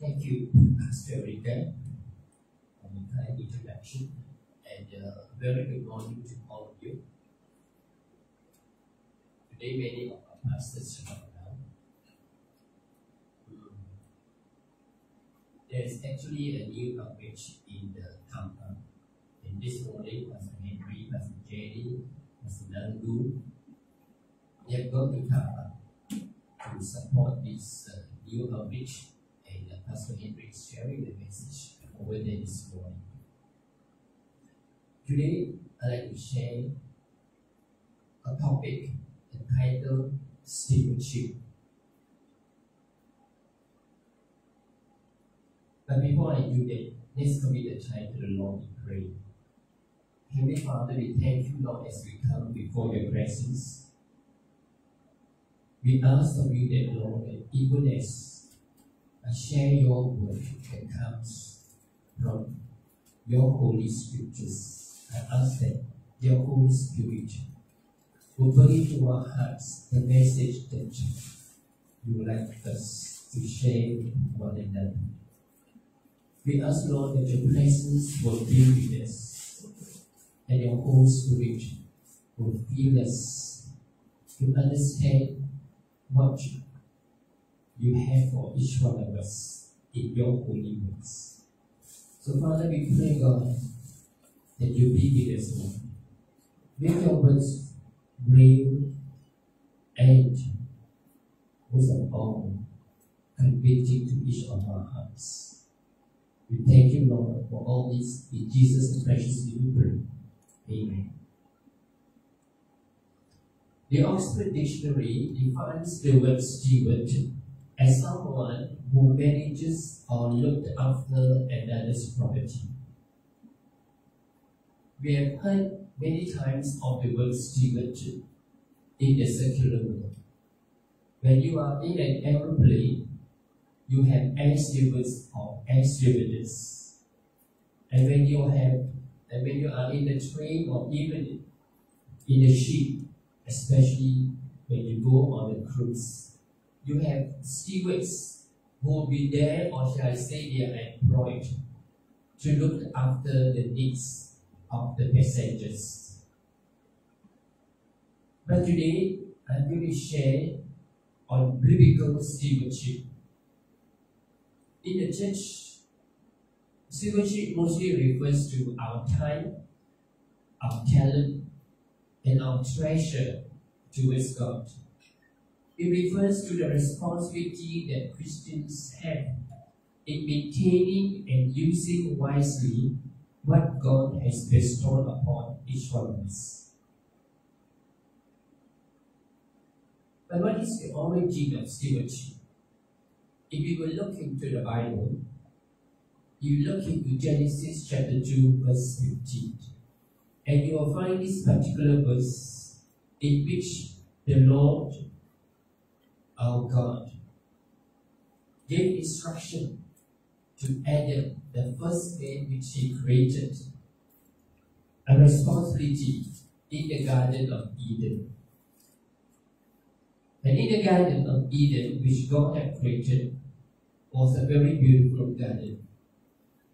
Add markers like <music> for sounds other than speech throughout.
Thank you, Pastor Rika, for the kind introduction, and uh, very good morning to all of you. Today, many of our pastors are around. Hmm. There's actually a new outreach in the compound. And this morning, Pastor Henry, Pastor Jenny, Pastor Nangu, they have gone to Tampa to support this uh, new outreach Pastor Henry is sharing the message over there this morning. Today, I'd like to share a topic entitled Stewardship. But before I do that, let's commit the time to the Lord in prayer. Heavenly Father, we thank you, Lord, as we come before your presence. We ask of you that, Lord, that even as I share your word that comes from your holy scriptures, I ask that your Holy Spirit will bring into our hearts the message that you would like us to share with one another. We ask, Lord, that your presence will be with us and your Holy Spirit will fill us to understand what you have for each one of us in your holy words. So, Father, we pray, God, that you be with us, Lord. Make your words real and, most of all, convicting to each of our hearts. We thank you, Lord, for all this. In Jesus' precious name we pray. Amen. The Oxford Dictionary defines the word steward as someone who manages or looked after another's property. We have heard many times of the word stewardship in the secular world. When you are in an aeroplane, you have air stewards or air stewardess. And when you have and when you are in the train or even in a ship, especially when you go on a cruise. You have stewards who will be there, or shall I say, they are employed to look after the needs of the passengers. But today, I'm going to share on biblical stewardship. In the church, stewardship mostly refers to our time, our talent, and our treasure towards God. It refers to the responsibility that Christians have in maintaining and using wisely what God has bestowed upon each one of us. But what is the origin of stewardship? If you will look into the Bible, you look into Genesis chapter 2, verse 15. And you will find this particular verse in which the Lord our God gave instruction to Adam, the first man which he created, a responsibility in the Garden of Eden. And in the Garden of Eden, which God had created, was a very beautiful garden.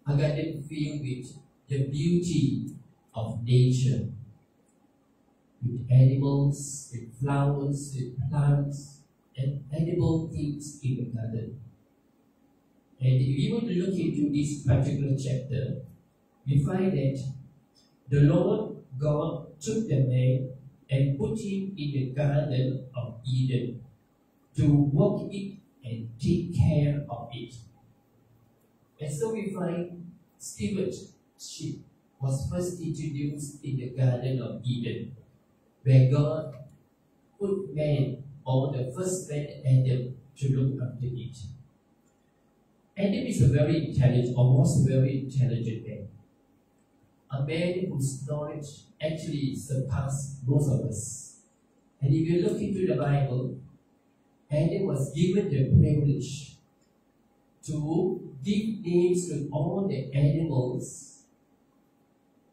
A garden filled with the beauty of nature with animals, with flowers, with plants, and edible things in the garden. And if you want to look into this particular chapter, we find that the Lord God took the man and put him in the Garden of Eden to work it and take care of it. And so we find stewardship was first introduced in the Garden of Eden, where God put man or the first man Adam to look after it. Adam is a very intelligent, almost very intelligent man. A man whose knowledge actually surpassed most of us. And if you look into the Bible, Adam was given the privilege to give names to all the animals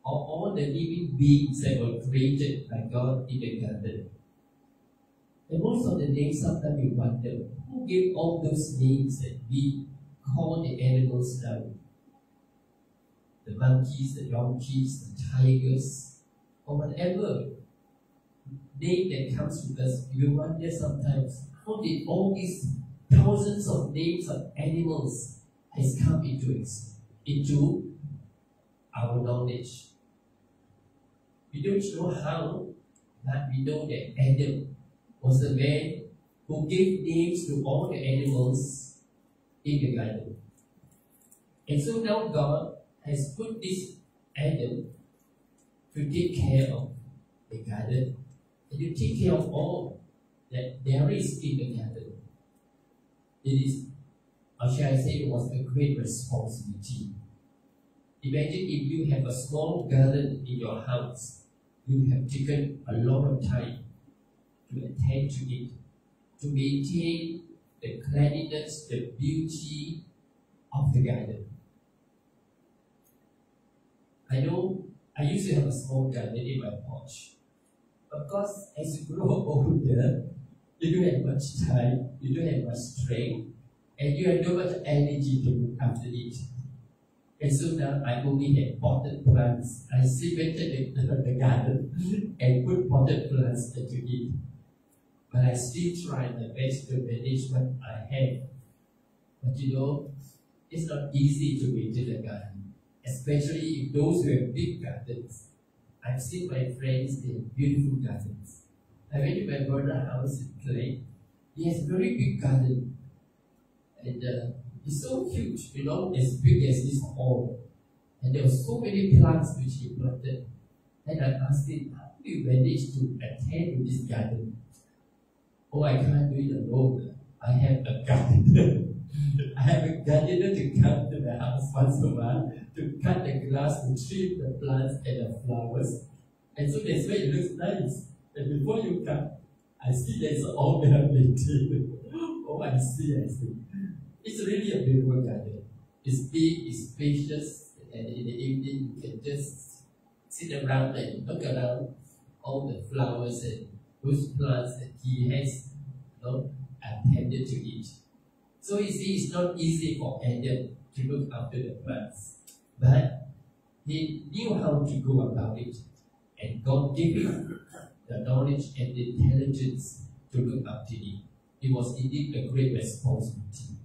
of all the living beings that were created by God in the garden. And most of the names, sometimes we wonder who gave all those names that we call the animals down. The monkeys, the donkeys, the tigers, or whatever name that comes with us. You wonder sometimes how did all these thousands of names of animals has come into into our knowledge. We don't know how, but we know that Adam was the man who gave names to all the animals in the garden. And so now God has put this Adam to take care of the garden and to take care of all that there is in the garden. It is, or shall I say, it was a great responsibility. Imagine if you have a small garden in your house, you have taken a lot of time to attend to it, to maintain the cleanliness, the beauty of the garden. I know I used to have a small garden in my porch. Of course, as you grow <laughs> older, you don't have much time, you don't have much strength, and you have no much energy to look after it. And so now I only have potted plants. I cemented the, <laughs> the garden and put potted plants into it. But I still try my best to manage what I have. But you know, it's not easy to maintain a garden, especially if those who have big gardens. I've seen my friends, have beautiful gardens. I went to my brother's house in Clay. He has a very big garden. And uh, it's so huge, you know, as big as this hall. And there were so many plants which he planted. And I asked him, how do you manage to attend to this garden? Oh, I can't do it alone. I have a gardener. <laughs> I have a gardener to come to the house once a while to cut the grass, to trim the plants and the flowers. And so that's why it looks nice. And before you come, I see there's all well maintained. oh, I see, I see. It's really a beautiful garden. It's big, it's spacious, and in the evening you can just sit around and look around all the flowers and those plants he has know, attended to it. So you see, it's not easy for Adam to look after the plants, but he knew how to go about it, and God gave him the knowledge and the intelligence to look after it. It was indeed a great responsibility.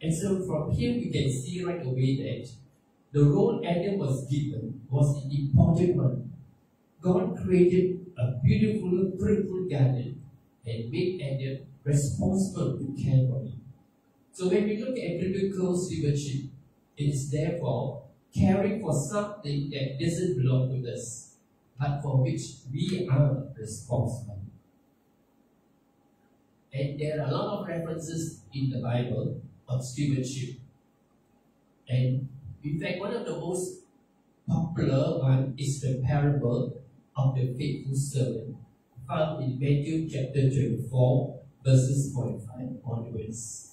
And so from here we can see right away that the role Adam was given was an important one. God created a beautiful, fruitful garden and made Adam responsible to care for it. So when we look at biblical stewardship, it is therefore caring for something that doesn't belong to us, but for which we are responsible. And there are a lot of references in the Bible on stewardship. And in fact, one of the most popular one is the parable of the faithful servant, found in Matthew chapter 24, verses 45 onwards.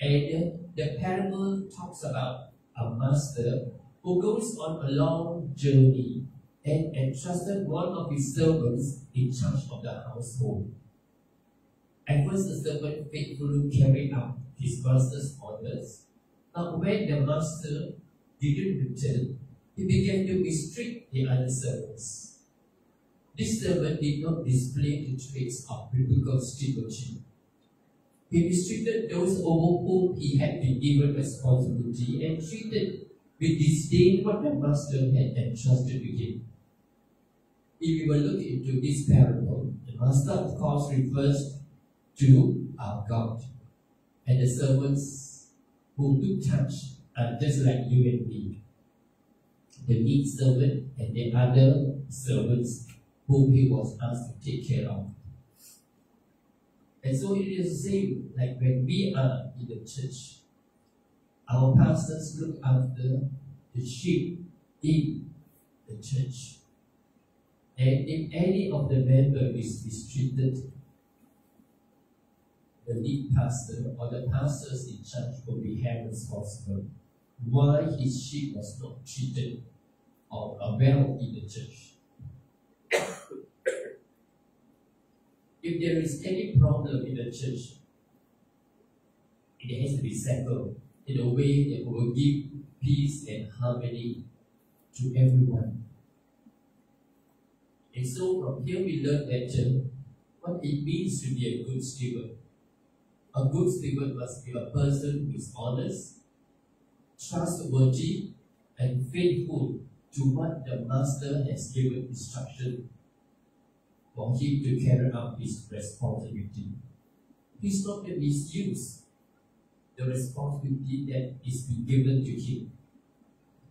And the parable talks about a master who goes on a long journey and entrusted one of his servants in charge of the household. At first, the servant faithfully carried out his master's orders. But when the master didn't return, he began to mistreat the other servants. This servant did not display the traits of biblical stewardship. He restricted those over whom he had been given responsibility and treated with disdain what the master had entrusted to him. If we will look into this parable, the master of course refers to our God and the servants who took charge are just like you and me. The meat servant and the other servants whom he was asked to take care of. And so it is the same like when we are in the church. Our pastors look after the sheep in the church. And if any of the members is mistreated, the lead pastor or the pastors in church will be held responsible why his sheep was not treated or well in the church. If there is any problem in the church, it has to be settled in a way that will give peace and harmony to everyone. And so from here we learn that uh, what it means to be a good steward. A good steward must be a person who is honest, trustworthy, and faithful to what the master has given instruction for him to carry out his responsibility. He's not to misuse the responsibility that is being given to him.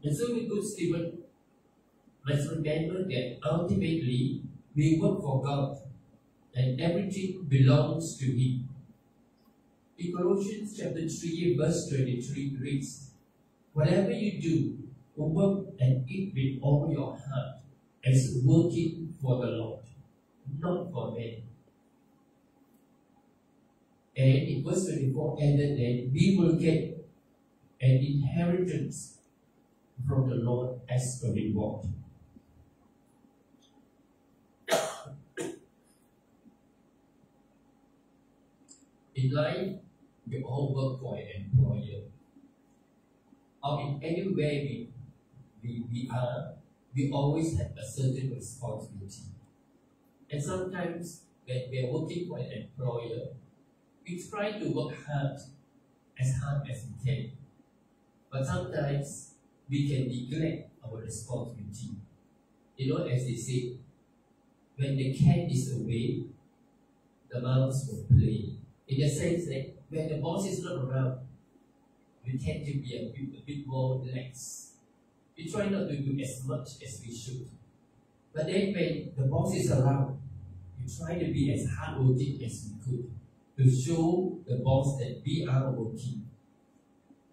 And so we good steward must remember that ultimately we work for God and everything belongs to Him. In Colossians chapter 3, verse 23 reads, Whatever you do, work and eat with all your heart as working for the Lord, not for men. And in verse 24 added that we will get an inheritance from the Lord as a reward. <coughs> In life, we all work for an employer. Or in any way we, we, we are, we always have a certain responsibility. And sometimes when we are working for an employer, we try to work hard, as hard as we can. But sometimes we can neglect our responsibility. You know, as they say, when the cat is away, the mouse will play. In the sense that when the boss is not around, we tend to be a bit, a bit more relaxed. We try not to do as much as we should. But then when the boss is around, try to be as hardworking as we could to show the boss that we are working.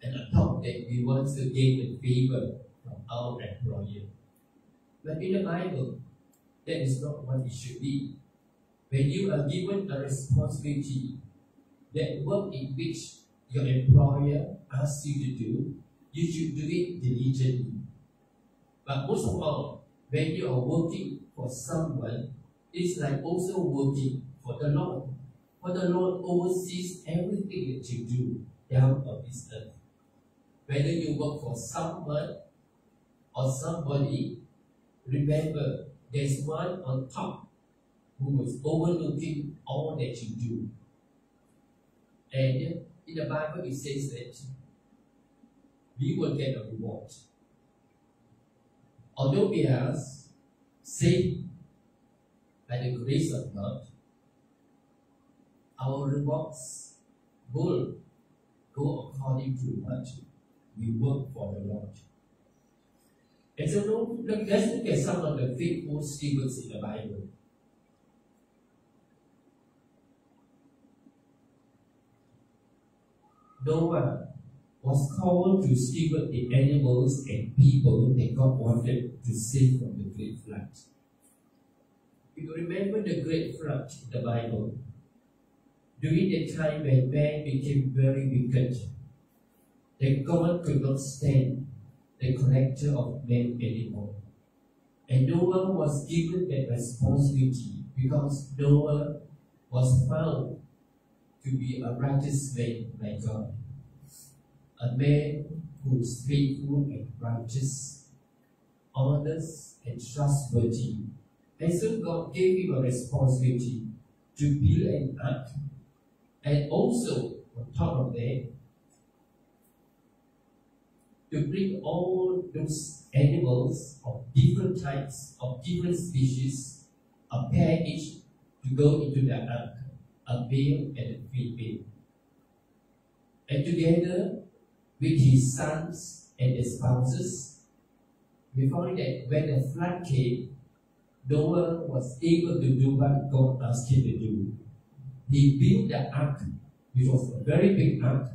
And on top that we want to gain the favor from our employer. But in the Bible, that is not what it should be. When you are given a responsibility, that work in which your employer asks you to do, you should do it diligently. But most of all, when you are working for someone, it's like also working for the Lord. For the Lord oversees everything that you do down on this earth. Whether you work for someone or somebody, remember there's one on top who is overlooking all that you do. And in the Bible, it says that we will get a reward. Although we are saved by the grace of God, our rewards will go according to what we work for the Lord. And so let's look at some of the faithful stewards in the Bible. Noah was called to steward the animals and people that God wanted to save from the great flood. You remember the great flood in the Bible. During the time when man became very wicked, that God could not stand the character of man anymore. And Noah was given that responsibility because Noah was found to be a righteous man like God. A man who is faithful and righteous, honest and trustworthy. And so God gave him a responsibility to build an ark. And also, on top of that, to bring all those animals of different types, of different species, a pair each to go into the ark a male and a female. And together with his sons and his spouses, we find that when the flood came, Noah was able to do what God asked him to do. He built the ark, which was a very big ark.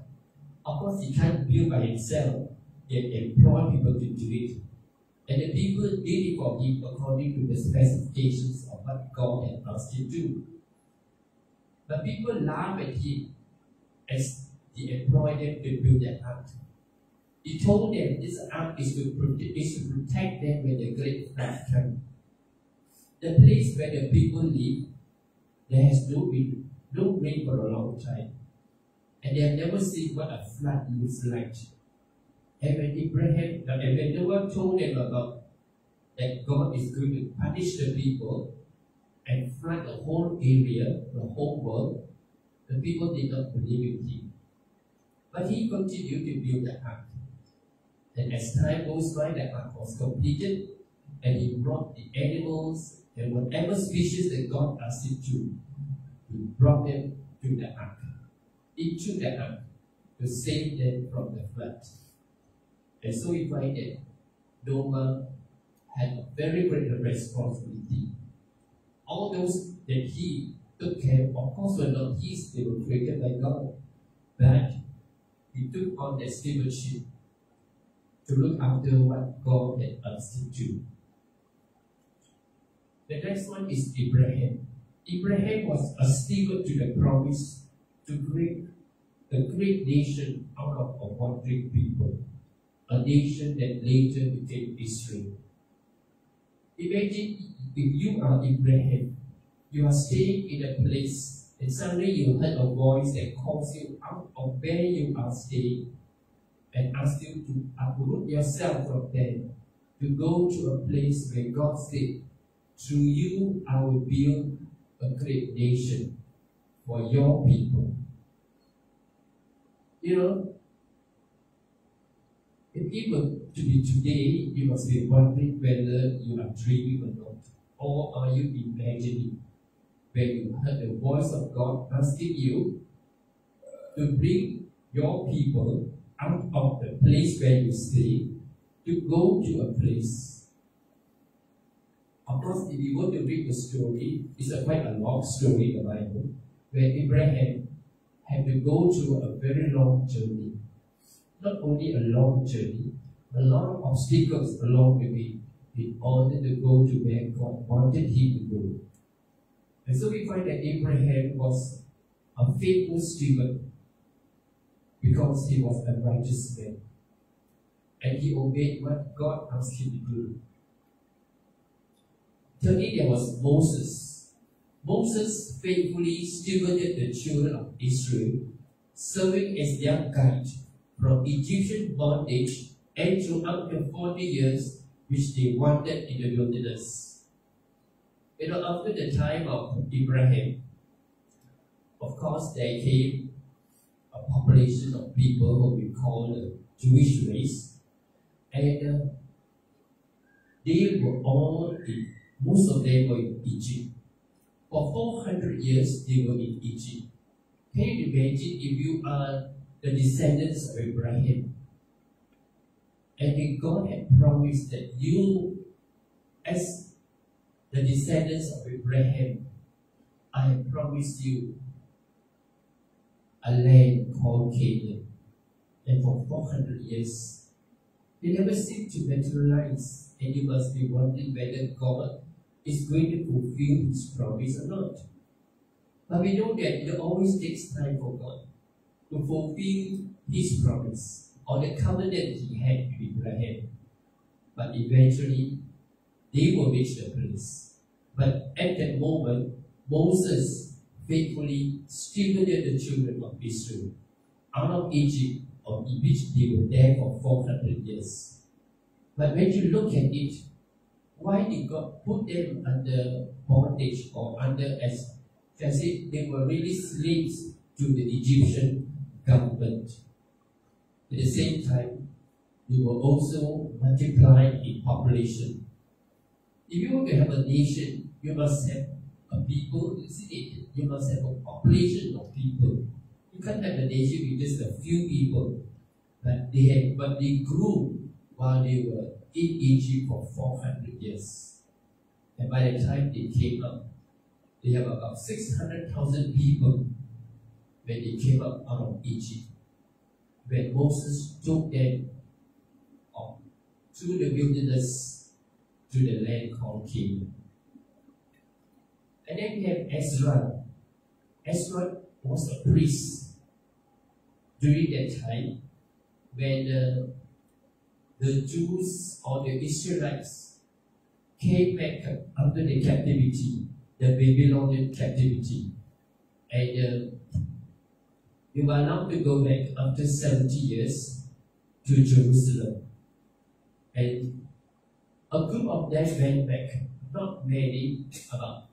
Of course, he can't build by himself. He employed people to do it. And the people did it for him according to the specifications of what God had asked him to do. But people laughed at him as he employed them to build that ark. He told them this ark is to, protect, is to protect them when the great flood comes. The place where the people live, there has no been no rain for a long time. and they have never seen what a flood looks like. And when Abraham, and when Noah told them about that God is going to punish the people and flood the whole area, the whole world, the people did not believe in him. But he continued to build the ark. And as time goes by, the ark was completed, and he brought the animals and whatever species that God asked him to, he brought them to the ark, into the ark, to save them from the flood. And so we find that Noah had a very great responsibility. All those that he took care of, of course, were not his, they were created by God. But he took on that stewardship to look after what God had asked him to. The next one is Abraham. Abraham was a steward to the promise to create a great nation out of a wandering people, a nation that later became Israel. Imagine if you are Abraham, you are staying in a place, and suddenly you heard a voice that calls you out of where you are staying and asks you to uproot yourself from there to go to a place where God said, Through you I will build a great nation for your people. You know, if it were to be today, you must be wondering whether you are dreaming or not. Or are you imagining when you heard the voice of God asking you to bring your people out of the place where you stay to go to a place? Of course, if you were to read the story, it's a quite a long story in the Bible, where Abraham had to go through a very long journey not only a long journey, but a lot of obstacles along the way in order to go to where God wanted him to go. And so we find that Abraham was a faithful steward because he was a righteous man. And he obeyed what God asked him to do. Thirdly, there was Moses. Moses faithfully stewarded the children of Israel, serving as their guide from Egyptian bondage and throughout the 40 years which they wandered in the wilderness. You know, after the time of Abraham, of course, there came a population of people who we call the Jewish race, and uh, they were all in, most of them were in Egypt. For 400 years, they were in Egypt. Can you imagine if you are the descendants of Abraham. And God had promised that you, as the descendants of Abraham, I have promised you a land called Canaan. And for 400 years, they never seemed to materialize. And you must be wondering whether God is going to fulfill his promise or not. But we know that it always takes time for God to fulfill his promise or the covenant he had with Abraham. But eventually, they will reach the place. But at that moment, Moses faithfully stewarded the children of Israel out of Egypt, of which they were there for 400 years. But when you look at it, why did God put them under bondage or under, as, as if they were really slaves to the Egyptian government. At the same time, they were also multiply in population. If you want to have a nation, you must have a people, you must have a population of people. You can't have a nation with just a few people. But they had, but they grew while they were in Egypt for 400 years. And by the time they came up, they have about 600,000 people when they came up out of Egypt, when Moses took them up through the wilderness to the land called Canaan. And then we have Ezra. Ezra was a priest during that time when the, the Jews or the Israelites came back after the captivity, the Babylonian captivity. And uh, we were allowed to go back after 70 years to Jerusalem. And a group of them went back, not many, about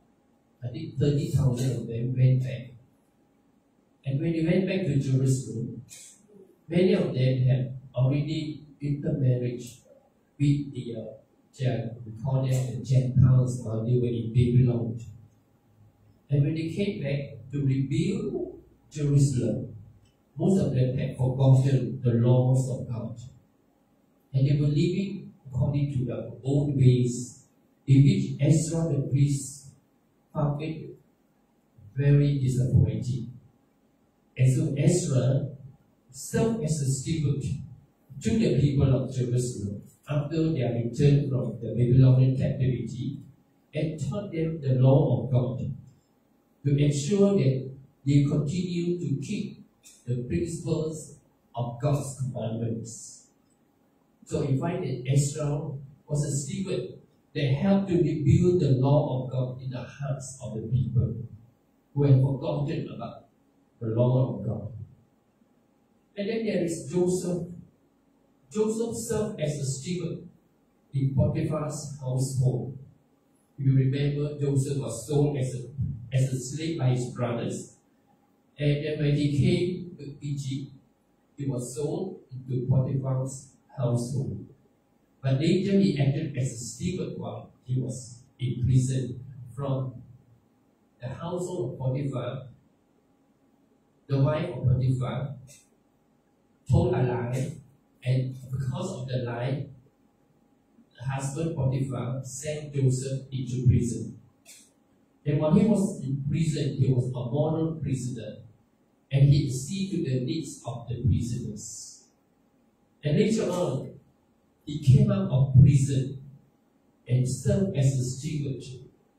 I think 30,000 of them went back. And when they went back to Jerusalem, many of them had already intermarriage with the uh, we the Gentiles were in Babylon. And when they came back to rebuild Jerusalem, most of them had forgotten the laws of God. And they were living according to their own ways, in which Ezra the priest found it very disappointing. And so Ezra served as a steward to the people of Jerusalem after their return from the Babylonian captivity and taught them the law of God to ensure that they continue to keep the principles of God's commandments. So you find that Ezra was a steward that helped to rebuild the law of God in the hearts of the people who had forgotten about the law of God. And then there is Joseph. Joseph served as a steward in Potiphar's household. You remember Joseph was sold as a, as a slave by his brothers. And then when he came to Egypt, he was sold into Potiphar's household. But later he acted as a steward while he was in prison from the household of Potiphar. The wife of Potiphar told a lie, and because of the lie, the husband Potiphar sent Joseph into prison. And while he was in prison, he was a moral prisoner, and he see to the needs of the prisoners. And later on, he came out of prison and served as a steward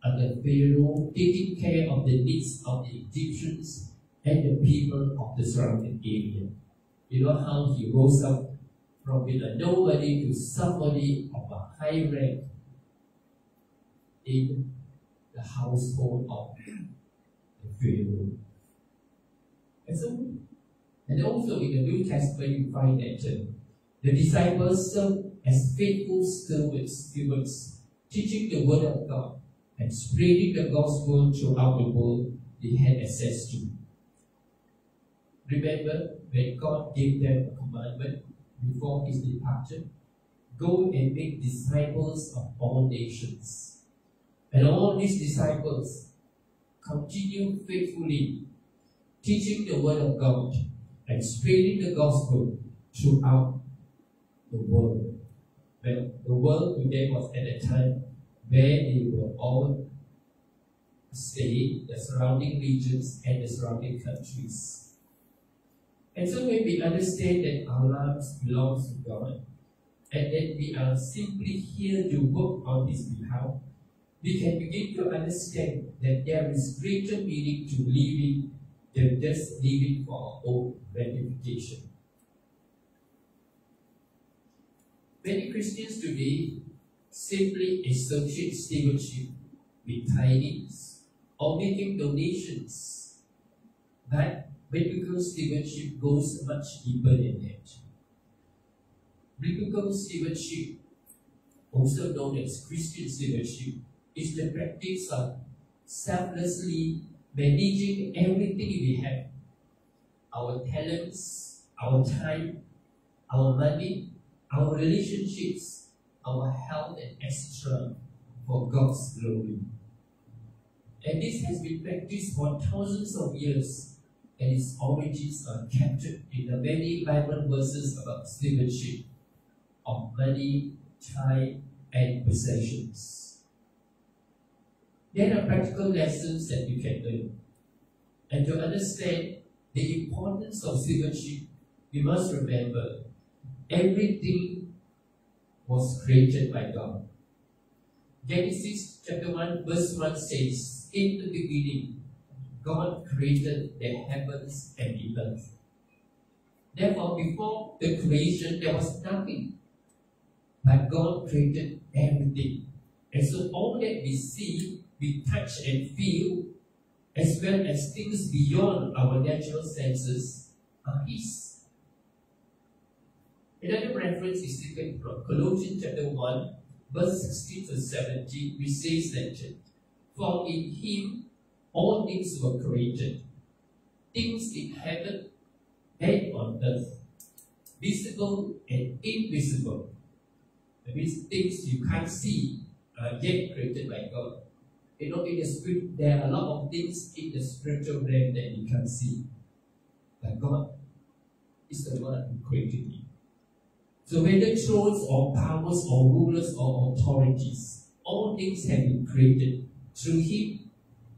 under Pharaoh, taking care of the needs of the Egyptians and the people of the surrounding area. You know how he rose up from being a nobody to somebody of a high rank in the household of the Pharaoh. And so, and also in the New Testament, you find that uh, the disciples served as faithful stewards, stewards, teaching the word of God and spreading the gospel throughout the world they had access to. Remember when God gave them a commandment before his departure? Go and make disciples of all nations. And all these disciples continue faithfully teaching the word of God and spreading the gospel throughout the world. Well, the world today was at a time where they were all stay, the surrounding regions and the surrounding countries. And so when we understand that our lives belongs to God, and that we are simply here to work on His behalf, we can begin to understand that there is greater meaning to living than just living for our own gratification. Many Christians today simply associate stewardship with tithings or making donations. But biblical stewardship goes much deeper than that. Biblical stewardship, also known as Christian stewardship, is the practice of selflessly managing everything we have our talents, our time, our money, our relationships, our health, and etc. for God's glory. And this has been practiced for thousands of years, and its origins are captured in the many Bible verses about stewardship of money, time, and possessions. There are practical lessons that you can learn. And to understand the importance of stewardship, we must remember Everything was created by God. Genesis chapter 1 verse 1 says, In the beginning, God created the heavens and the earth. Therefore, before the creation, there was nothing. But God created everything. And so all that we see, we touch and feel, as well as things beyond our natural senses, are His. Another reference is taken from Colossians chapter 1, verse 16 to 17, which says that, For in Him all things were created, things in heaven and on earth, visible and invisible. That means things you can't see are yet created by God. You know, in the spirit, there are a lot of things in the spiritual realm that you can't see. But God is the one who created it. So whether thrones or powers or rulers or authorities, all things have been created through Him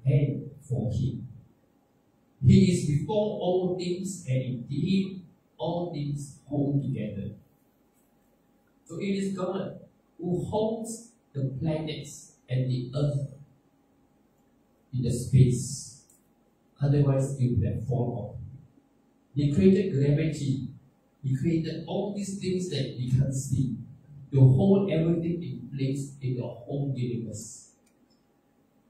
and for Him. He is before all things, and in Him all things hold together. So it is God who holds the planets and the earth in the space. Otherwise, it would have fallen off. He created gravity. He created all these things that we can't see to hold everything in place in the whole universe.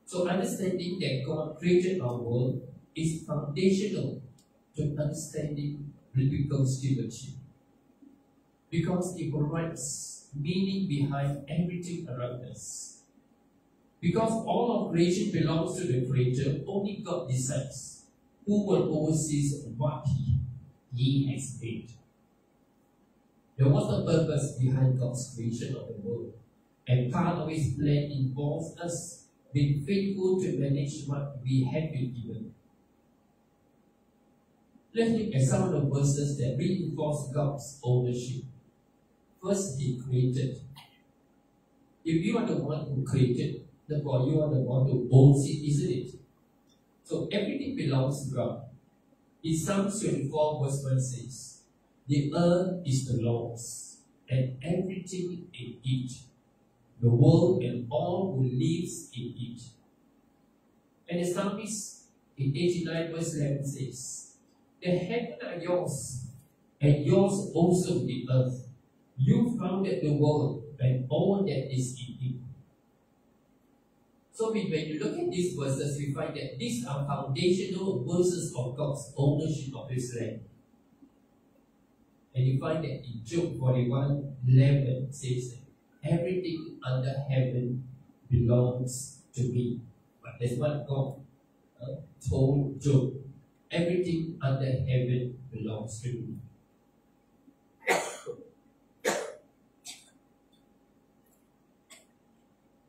So understanding that God created our world is foundational to understanding biblical stewardship. Because it provides meaning behind everything around us. Because all of creation belongs to the Creator, only God decides who will oversee what He, he has made. There was a purpose behind God's creation of the world, and part of His plan involves us being faithful to manage what we have been given. Let's look at some of the verses that reinforce God's ownership. First, He created. If you are the one who created, therefore you are the one who owns it, isn't it? So everything belongs to God. In Psalm 24, verse 1 says, The earth is the Lord's, and everything in it, the world and all who lives in it. And the psalmist in 89 verse 11 says, The heaven are yours, and yours also the earth. You founded the world and all that is in it. So when you look at these verses, we find that these are foundational verses of God's ownership of His land. And you find that in Job 41, 11 says that everything under heaven belongs to me. But that's what God uh, told Job. Everything under heaven belongs to me.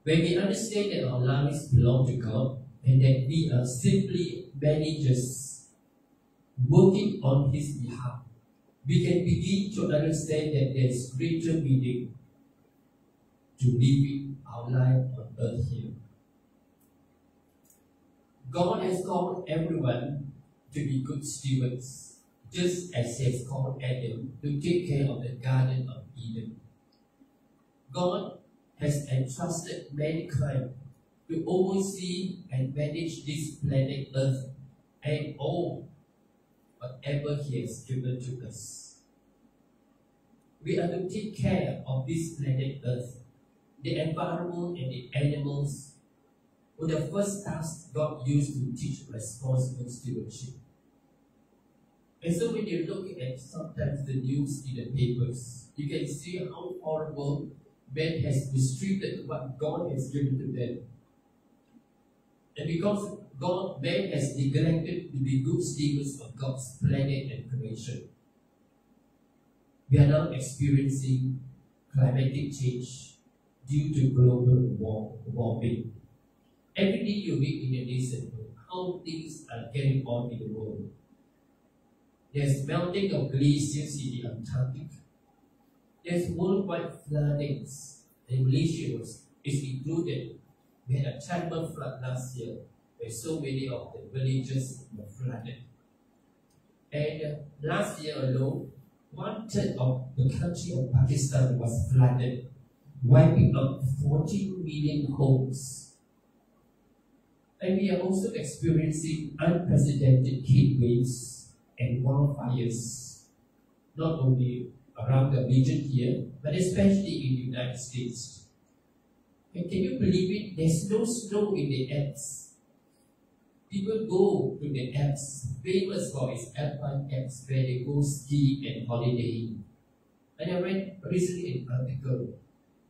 When we understand that our lives belong to God and that we are simply managers working on His behalf, we can begin to understand that there is greater meaning to living our life on earth here. God has called everyone to be good stewards, just as He has called Adam to take care of the Garden of Eden. God has entrusted mankind to oversee and manage this planet Earth and all whatever He has given to us. We are to take care of this planet Earth, the environment and the animals were the first task God used to teach responsible stewardship. And so when you look at sometimes the news in the papers, you can see how horrible man has mistreated what God has given to them. And because God, man has neglected to be good stewards of God's planet and creation, we are now experiencing climatic change due to global warming. Every day you read in the news how things are getting on in the world. There's melting of glaciers in the Antarctic. There's worldwide floodings, and Malaysia was, is included. We had a terrible flood last year where so many of the villages were flooded. And uh, last year alone, one third of the country of Pakistan was flooded, wiping out 14 million homes. And we are also experiencing unprecedented heat waves and wildfires, not only around the region here, but especially in the United States. And can you believe it? There's no snow in the Alps. People go to the Alps, famous for its Alpine Alps, where they go ski and holidaying. And I read recently an article.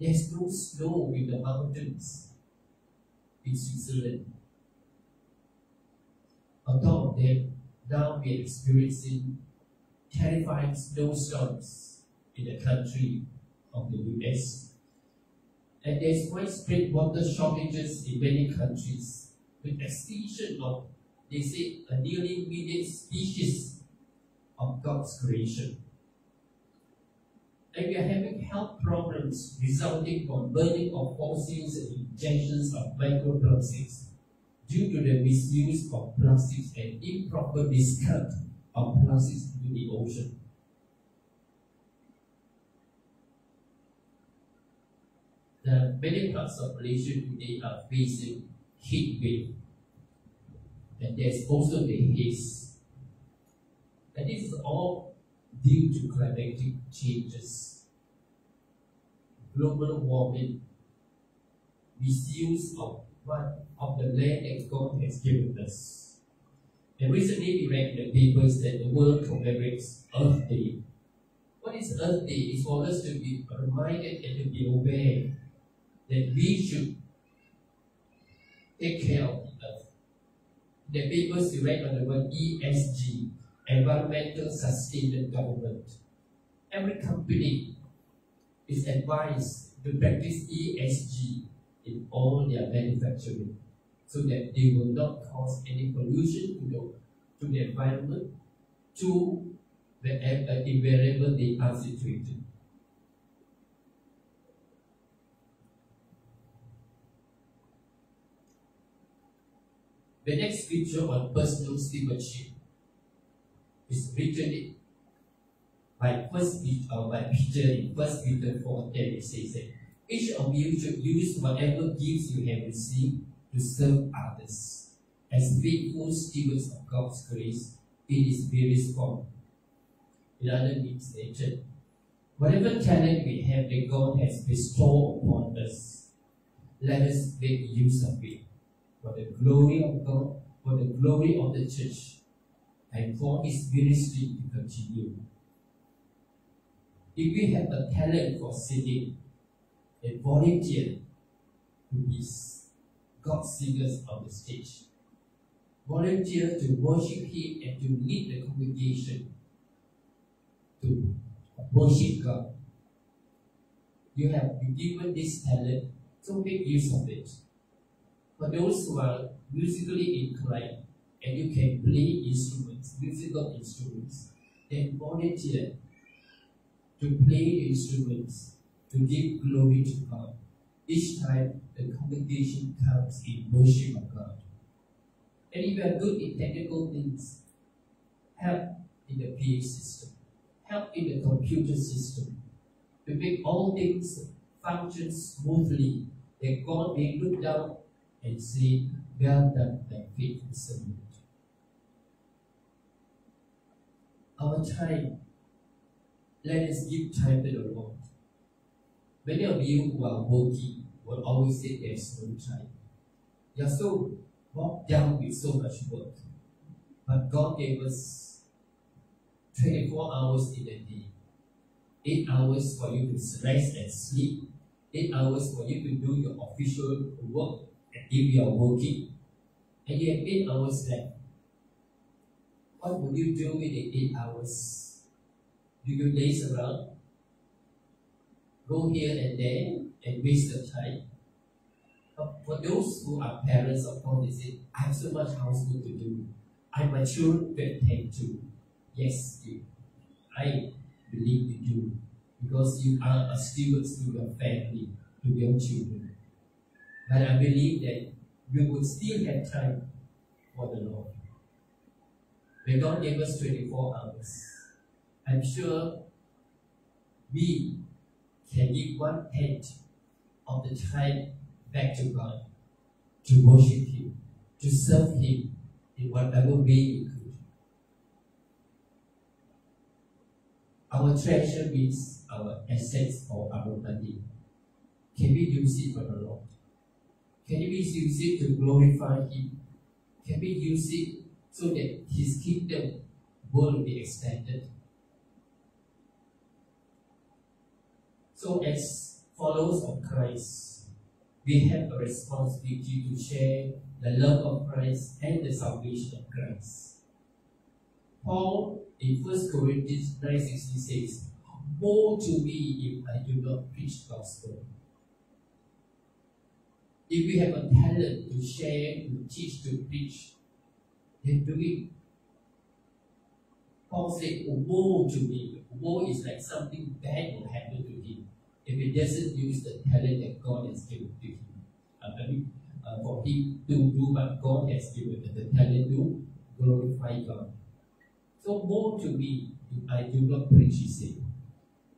There's no snow in the mountains in Switzerland. On top of that, now we are experiencing terrifying snowstorms in the country of the US. And there's widespread water shortages in many countries, with extinction of, they say, a nearly million species of God's creation. And we are having health problems resulting from burning of fossils and injections of microplastics due to the misuse of plastics and improper discard of plastics into the ocean. The many parts of Malaysia today are facing heat wave. And there's also the haze. And this is all due to climatic changes. Global warming, misuse of what of the land that God has given us. And recently we read in the papers that the world commemorates Earth Day. What is Earth Day? It's for us to be reminded and to be aware that we should take care of the earth. The papers we read on the word ESG, Environmental Sustainable Government. Every company is advised to practice ESG in all their manufacturing so that they will not cause any pollution to the, to the environment to wherever, wherever they are situated. The next scripture on personal stewardship is written by First Peter, uh, by Peter in First Peter 4 10. It says that each of you should use whatever gifts you have received to serve others as faithful stewards of God's grace in its various form. In other means, nature. Whatever talent we have that God has bestowed upon us, let us make use of it for the glory of God, for the glory of the church, and for His ministry to continue. If we have a talent for singing, a volunteer to be God singers on the stage. Volunteer to worship Him and to lead the congregation to worship God. You have been given this talent, so make use of it. For those who are musically inclined and you can play instruments, musical instruments, then volunteer to play the instruments to give glory to God. Each time the congregation comes in worship of God. And if you are good in technical things, help in the PA system, help in the computer system, to make all things function smoothly, that God may look down and say, Well done, thy faithful servant. Time, let us give time to the Lord. Many of you who are working will always say there's no time. You're so bogged down with so much work. But God gave us 24 hours in a day. 8 hours for you to rest and sleep. 8 hours for you to do your official work and if you are working. And you have 8 hours left. What would you do with the 8 hours? Do you laze around? Go here and there and waste the time? But for those who are parents, of course, they say, I have so much housework to do. I children to attend to. Yes, you. I believe you do. Because you are a steward to your family, to your children. But I believe that you would still have time for the Lord. When God gave us 24 hours, I'm sure we can give one tenth of the time back to God to worship Him, to serve Him in whatever way we could. Our treasure means our assets or our money. Can we use it for the Lord? Can we use it to glorify Him? can we use it so that His kingdom will be extended? So, as followers of Christ, we have a responsibility to share the love of Christ and the salvation of Christ. Paul in 1 Corinthians 9.16 says, Woe to me if I do not preach the gospel. If we have a talent to share, to teach, to preach, it. Paul said, Woe to me. Woe is like something bad will happen to him if he doesn't use the talent that God has given to him. Uh, I mean, uh, for him to do what God has given, the talent to glorify God. So woe to me I do not preach his name.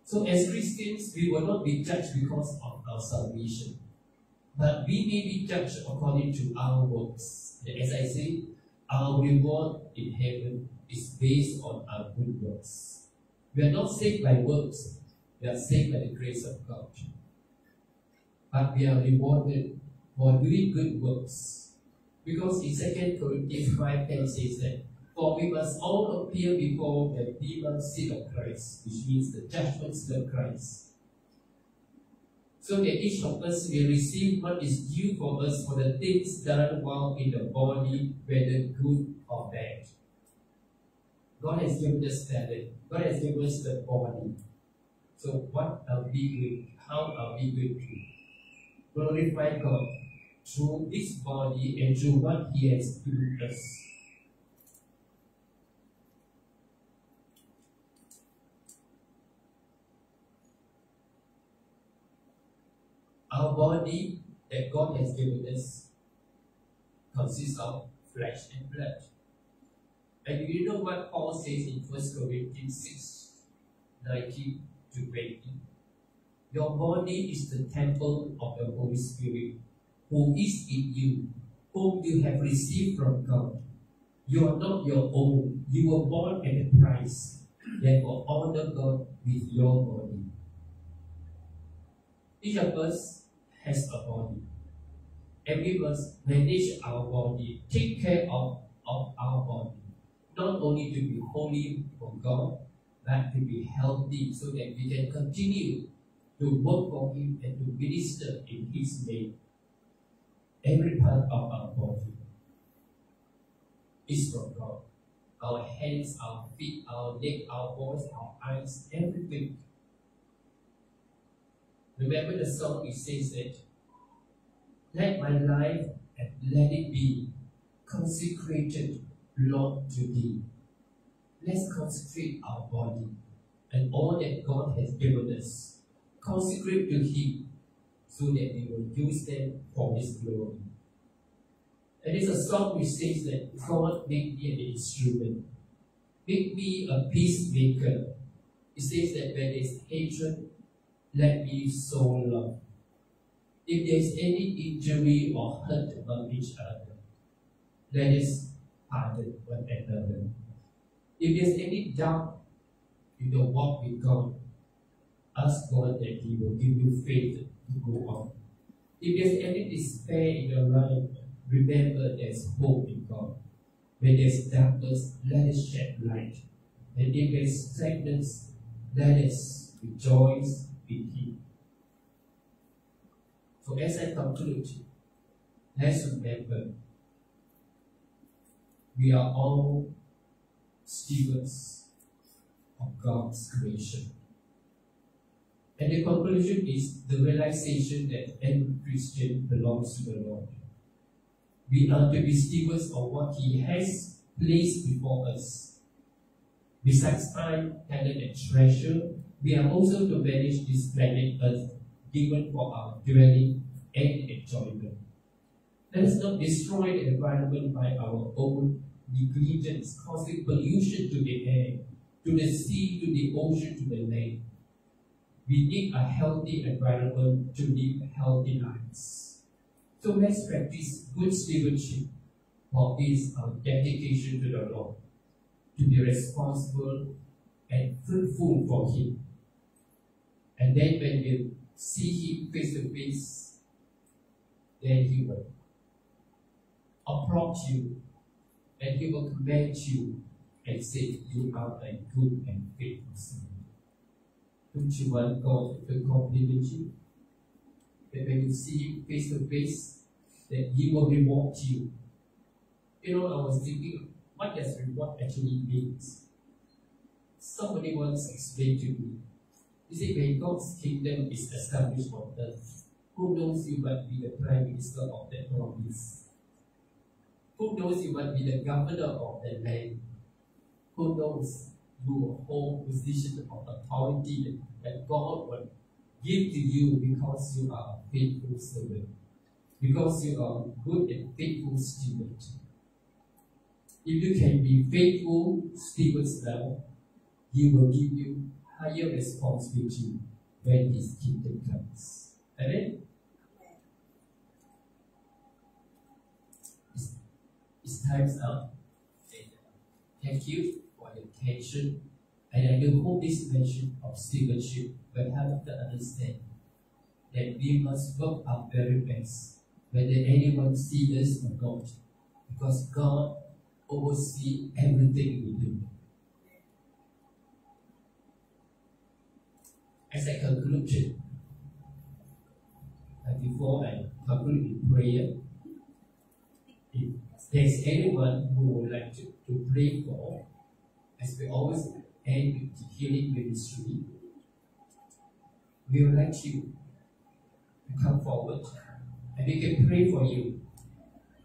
So as Christians, we will not be judged because of our salvation. But we may be judged according to our works. As I say, our reward in heaven is based on our good works. We are not saved by works, we are saved by the grace of God. But we are rewarded for doing good works. Because in 2 Corinthians 5 10 says that, For we must all appear before the bema seat of Christ, which means the judgment seat of Christ. So that each of us will receive what is due for us for the things done while in the body, whether good or bad. God has given us talent. God has given us the body. So what are we doing? How are we going to glorify God through this body and through what He has given us? Our body that God has given us consists of flesh and blood. And you know what Paul says in 1 Corinthians 6 19 to 20. Your body is the temple of the Holy Spirit, who is in you, whom you have received from God. You are not your own. You were born at a price. Therefore, honor God with your body. Each of us has a body. And we must manage our body, take care of, of our body. Not only to be holy for God, but to be healthy so that we can continue to work for Him and to minister in His name. Every part of our body is from God. Our hands, our feet, our neck, our voice, our eyes, everything. Remember the song it says that let my life and let it be consecrated, Lord, to thee. Let's consecrate our body and all that God has given us. Consecrate to Him so that we will use them for His glory. And it's a song which says that God make me an instrument. Make me a peacemaker. It says that when there's hatred, let me sow love. If there's any injury or hurt among each other, let us pardon one another. If there's any doubt in the walk with God, ask God that He will give you faith to go on. If there's any despair in your life, remember there's hope in God. When there's darkness, let us shed light. And if there's sadness, let us rejoice So as I conclude, let's remember we are all stewards of God's creation. And the conclusion is the realization that every Christian belongs to the Lord. We are to be stewards of what He has placed before us. Besides time, talent, and treasure, we are also to manage this planet Earth given for our dwelling and enjoyment. Let us not destroy the environment by our own negligence, causing pollution to the air, to the sea, to the ocean, to the land. We need a healthy environment to live healthy lives. So let's practice good stewardship for this our dedication to the Lord, to be responsible and fruitful for Him. And then when you see Him face to face, then He will approach you and He will commend you and say, You are a good and faithful servant. Don't you want God to compliment you? That when you see Him face to face, that He will reward you. You know, I was thinking, what does reward actually means? Somebody once explained to me. He said, when God's kingdom is established on earth, who knows you might be the prime minister of that province? Who knows you might be the governor of that land? Who knows you will hold position of authority that God will give to you because you are a faithful servant, because you are a good and faithful steward. If you can be faithful stewards now, He will give you higher responsibility when His kingdom comes. Amen? It's, it's time's up. Thank you for your attention. And I do hope this mention of stewardship will help to understand that we must work our very best, whether anyone sees us or not, because God oversees everything we do. As a conclusion. before I conclude in prayer, if there's anyone who would like to, to pray for, as we always end with the healing ministry, we will let you to come forward and we can pray for you.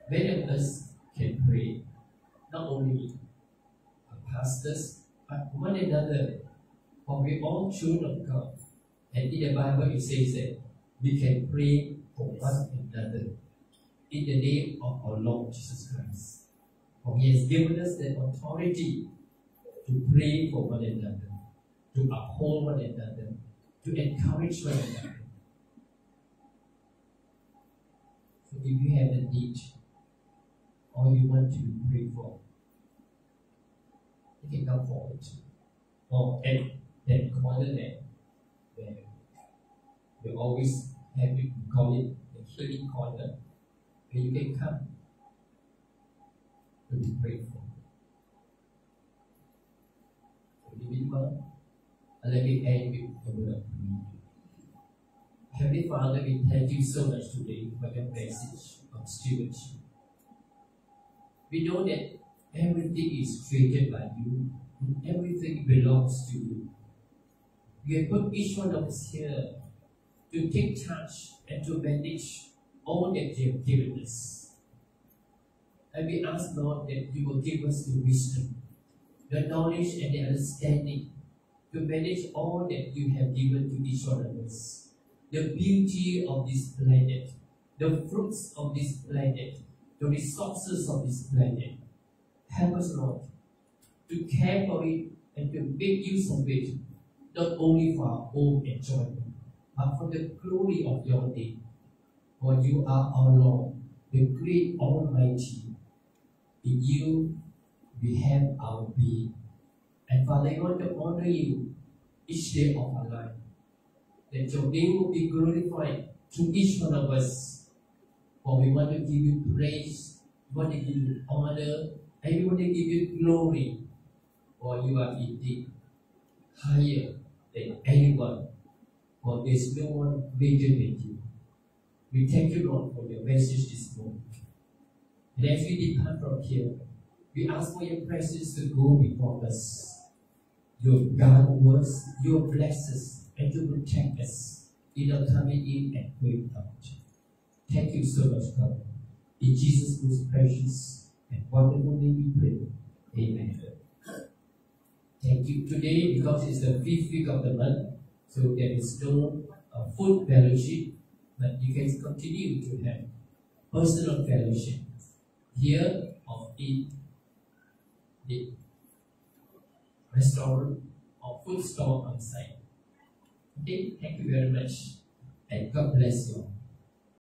Many of us can pray, not only pastors, but one another. For we all children of God. And in the Bible it says that we can pray for one another in the name of our Lord Jesus Christ. For He has given us the authority to pray for one another, to uphold one another, to encourage one another. So if you have a need or you want to pray for, you can come forward. Or at that corner there, where we always have it, call it the healing corner, where you can come to be prayed for. Remember, let me end with a word of prayer. Heavenly Father, we thank you so much today for your message of stewardship. We know that everything is created by you and everything belongs to you. You have put each one of us here to take charge and to manage all that you have given us. And we ask, Lord, that you will give us the wisdom, the knowledge, and the understanding to manage all that you have given to each one of us. The beauty of this planet, the fruits of this planet, the resources of this planet. Help us, Lord, to care for it and to make use of it, not only for our own enjoyment, for the glory of your name. For you are our Lord, the great Almighty. In you we have our being. And Father, I want to honor you each day of our life. That your name will be glorified to each one of us. For we want to give you praise, we want to give you honor, and we want to give you glory. For you are indeed higher than anyone. For there is no one greater than you. We thank you, Lord, for your message this morning. And as we depart from here, we ask for your presence to go before us. Your guide us, your bless us, and to protect us in our coming in and going out. Thank you so much, God. In Jesus' most precious and wonderful name we pray. Amen. Thank you. Today, because it's the fifth week of the month, so there is no uh, food fellowship, but you can continue to have personal fellowship here or in the restaurant or food store on site. Okay, thank you very much and God bless you.